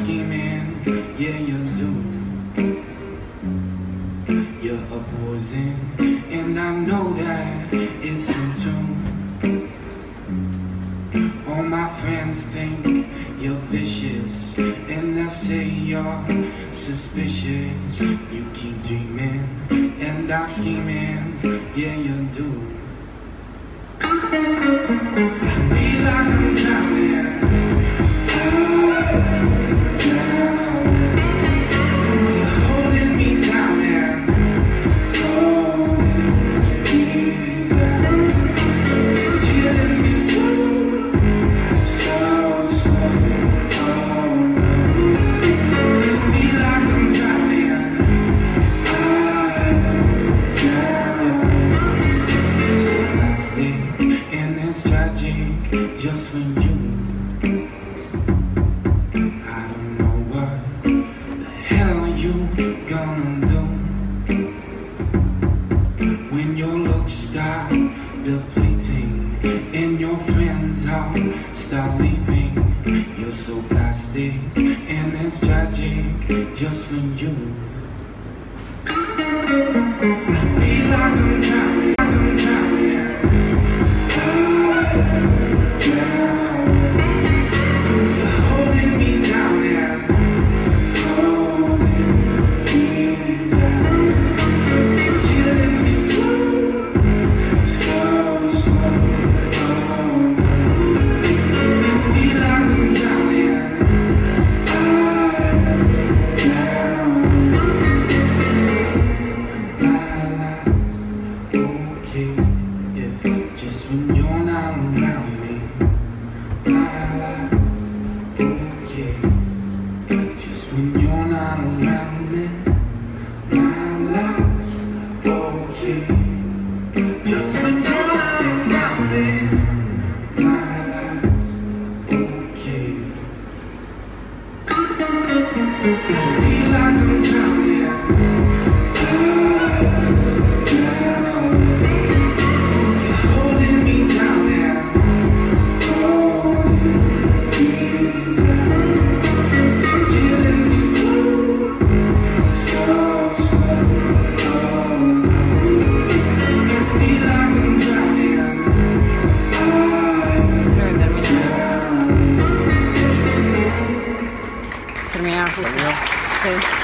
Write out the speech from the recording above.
scheming, yeah you do. You're a poison, and I know that it's in tune. All my friends think you're vicious, and they say you're suspicious. You keep dreaming, and I'm scheming, yeah you do. Just for you. I don't know what the hell you gonna do when your looks start depleting and your friends all start leaving. You're so plastic and it's tragic just for you. I feel like I'm drowning, I justo. Sí.